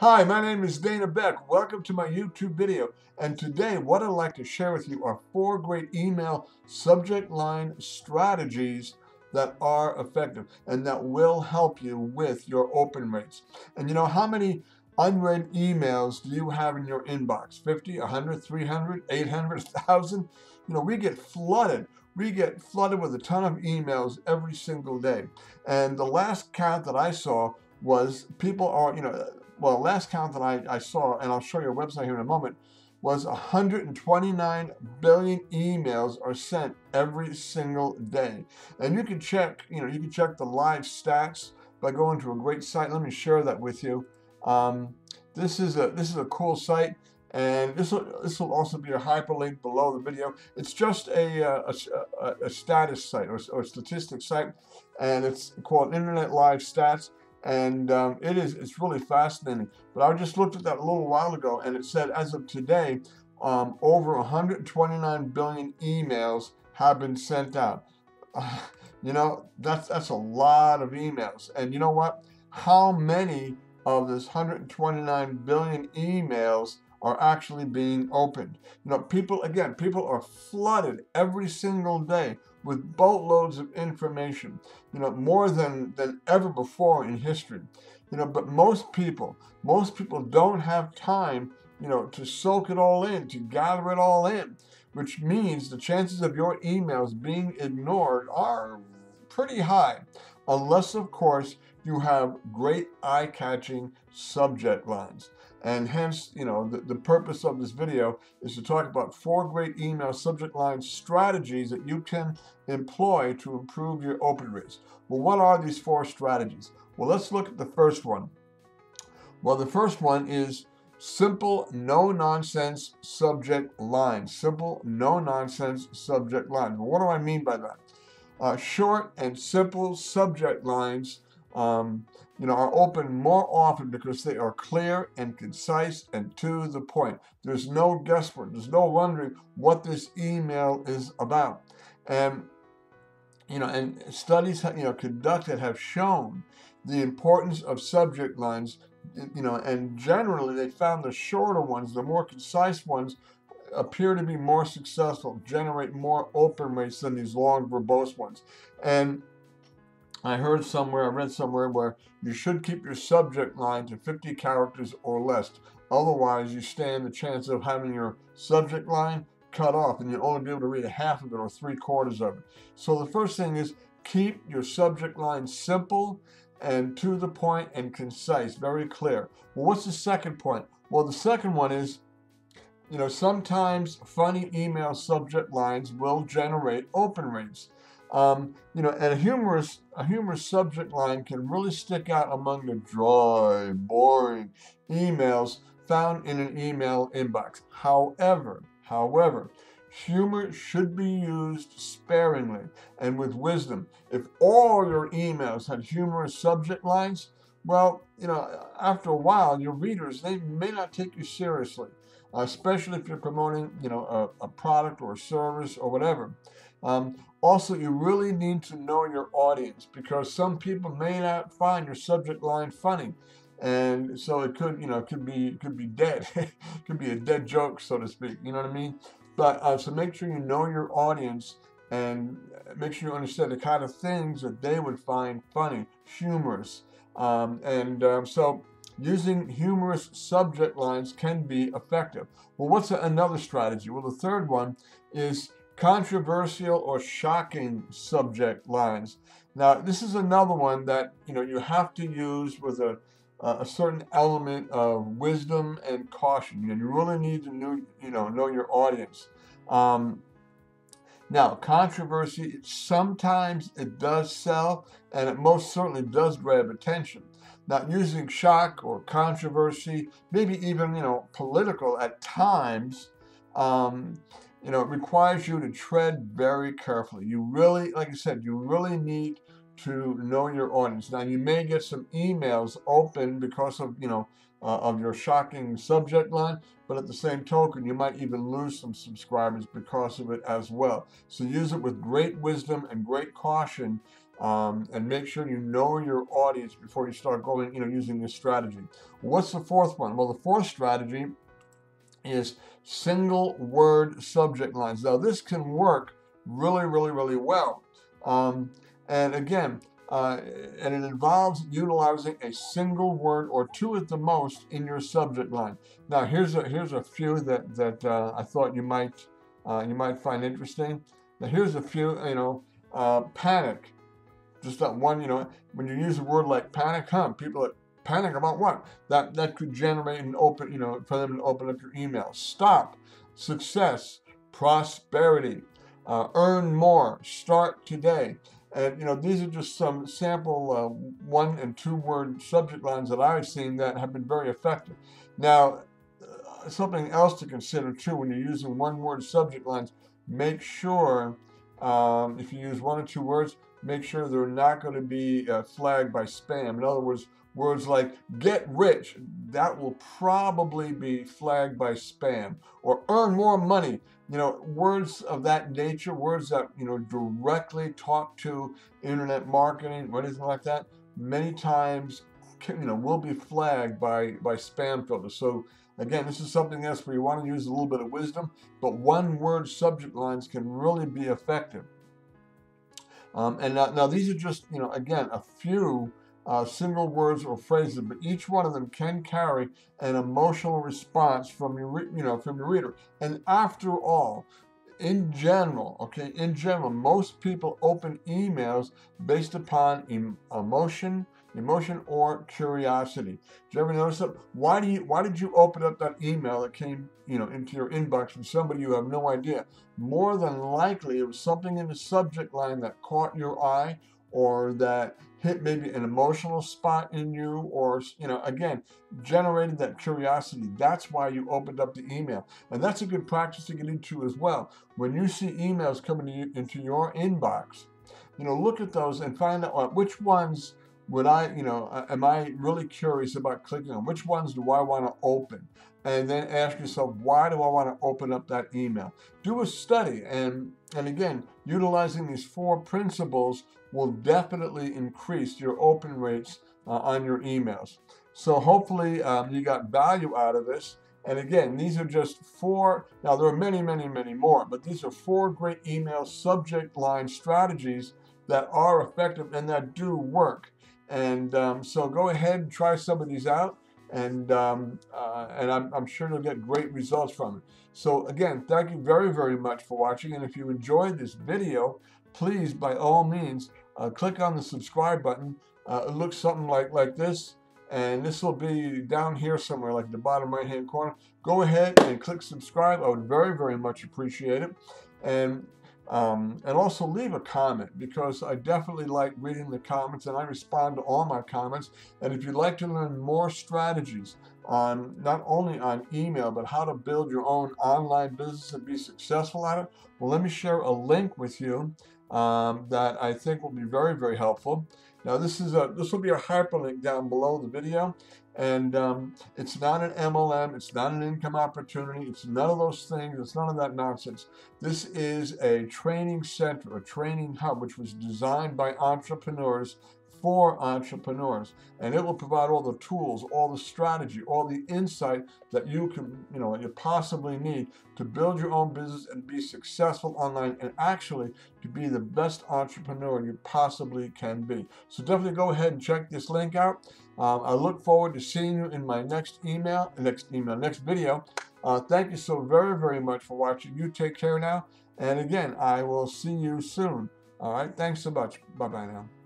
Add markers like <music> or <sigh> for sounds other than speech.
Hi, my name is Dana Beck. Welcome to my YouTube video. And today, what I'd like to share with you are four great email subject line strategies that are effective and that will help you with your open rates. And you know, how many unread emails do you have in your inbox? 50, 100, 300, 800, 1,000? You know, we get flooded. We get flooded with a ton of emails every single day. And the last count that I saw was people are, you know, well, last count that I, I saw, and I'll show you a website here in a moment, was 129 billion emails are sent every single day. And you can check, you know, you can check the live stats by going to a great site. Let me share that with you. Um, this is a this is a cool site, and this will this will also be a hyperlink below the video. It's just a uh, a, a, a status site or, or statistics site, and it's called Internet Live Stats and um, it is it's really fascinating. But I just looked at that a little while ago, and it said as of today, um, over 129 billion emails have been sent out. Uh, <sighs> you know that's that's a lot of emails, and you know what? How many of this 129 billion emails are actually being opened? You know, people again, people are flooded every single day with boatloads of information, you know, more than, than ever before in history. You know, but most people, most people don't have time, you know, to soak it all in, to gather it all in, which means the chances of your emails being ignored are pretty high, unless, of course, you have great eye-catching subject lines. And hence, you know, the, the purpose of this video is to talk about four great email subject line strategies that you can employ to improve your open rates. Well, what are these four strategies? Well, let's look at the first one. Well, the first one is simple, no-nonsense subject lines. Simple, no-nonsense subject lines. Well, what do I mean by that? Uh, short and simple subject lines um, you know, are open more often because they are clear and concise and to the point. There's no guesswork. There's no wondering what this email is about. And you know, and studies you know conducted have shown the importance of subject lines. You know, and generally they found the shorter ones, the more concise ones, appear to be more successful, generate more open rates than these long verbose ones. And I heard somewhere, I read somewhere where you should keep your subject line to 50 characters or less. Otherwise, you stand the chance of having your subject line cut off and you'll only be able to read a half of it or three quarters of it. So the first thing is keep your subject line simple and to the point and concise, very clear. Well, what's the second point? Well, the second one is, you know, sometimes funny email subject lines will generate open rates. Um, you know, and a humorous, a humorous subject line can really stick out among the dry, boring emails found in an email inbox. However, however, humor should be used sparingly and with wisdom. If all your emails had humorous subject lines, well, you know, after a while, your readers, they may not take you seriously, especially if you're promoting, you know, a, a product or a service or whatever. Um, also, you really need to know your audience because some people may not find your subject line funny. And so it could, you know, could be could be dead. <laughs> could be a dead joke, so to speak. You know what I mean? But uh, so make sure you know your audience and make sure you understand the kind of things that they would find funny, humorous. Um, and um, so using humorous subject lines can be effective. Well, what's another strategy? Well, the third one is controversial or shocking subject lines. Now, this is another one that you know you have to use with a a certain element of wisdom and caution. And you really need to know, you know, know your audience. Um, now, controversy, sometimes it does sell, and it most certainly does grab attention. Now, using shock or controversy, maybe even, you know, political at times, um, you know, it requires you to tread very carefully. You really, like I said, you really need to know your audience. Now, you may get some emails open because of, you know, uh, of your shocking subject line, but at the same token, you might even lose some subscribers because of it as well. So use it with great wisdom and great caution Um, and make sure you know your audience before you start going, you know, using this strategy. What's the fourth one? Well, the fourth strategy is single word subject lines. Now, this can work really, really, really well. Um, and again, uh, and it involves utilizing a single word or two at the most in your subject line. Now, here's a here's a few that that uh, I thought you might uh, you might find interesting. Now, here's a few. You know, uh, panic. Just that one. You know, when you use a word like panic, huh? People are panic about what? That that could generate an open. You know, for them to open up your email. Stop. Success. Prosperity. Uh, earn more. Start today. And you know, these are just some sample uh, one and two word subject lines that I've seen that have been very effective. Now, uh, something else to consider too when you're using one word subject lines, make sure um, if you use one or two words, make sure they're not going to be uh, flagged by spam. In other words, words like get rich, that will probably be flagged by spam. Or earn more money, you know, words of that nature, words that, you know, directly talk to internet marketing or anything like that, many times, you know, will be flagged by, by spam filters. So again, this is something else where you want to use a little bit of wisdom, but one word subject lines can really be effective. Um, and now, now these are just, you know, again, a few uh, single words or phrases, but each one of them can carry an emotional response from your, you know, from your reader. And after all, in general, okay, in general, most people open emails based upon em emotion, emotion or curiosity. Did you ever notice that? Why do you why did you open up that email that came, you know, into your inbox from somebody you have no idea? More than likely it was something in the subject line that caught your eye or that hit maybe an emotional spot in you or you know again generated that curiosity. That's why you opened up the email. And that's a good practice to get into as well. When you see emails coming you, into your inbox you know look at those and find out uh, which ones would I, you know, am I really curious about clicking on? Which ones do I want to open? And then ask yourself, why do I want to open up that email? Do a study, and and again, utilizing these four principles will definitely increase your open rates uh, on your emails. So hopefully um, you got value out of this. And again, these are just four, now there are many, many, many more, but these are four great email subject line strategies that are effective and that do work. And um, so go ahead and try some of these out, and um, uh, and I'm, I'm sure you'll get great results from it. So again, thank you very, very much for watching. And if you enjoyed this video, please, by all means, uh, click on the subscribe button. Uh, it looks something like, like this, and this will be down here somewhere, like the bottom right-hand corner. Go ahead and click subscribe. I would very, very much appreciate it. And um, and also leave a comment because I definitely like reading the comments and I respond to all my comments. And if you'd like to learn more strategies on not only on email, but how to build your own online business and be successful at it, well, let me share a link with you um, that I think will be very, very helpful. Now this is a this will be a hyperlink down below the video, and um, it's not an MLM, it's not an income opportunity, it's none of those things, it's none of that nonsense. This is a training center, a training hub, which was designed by entrepreneurs for entrepreneurs and it will provide all the tools all the strategy all the insight that you can you know you possibly need to build your own business and be successful online and actually to be the best entrepreneur you possibly can be. So definitely go ahead and check this link out. Um, I look forward to seeing you in my next email next email next video. Uh, thank you so very very much for watching. You take care now. And again I will see you soon. All right. Thanks so much. Bye bye now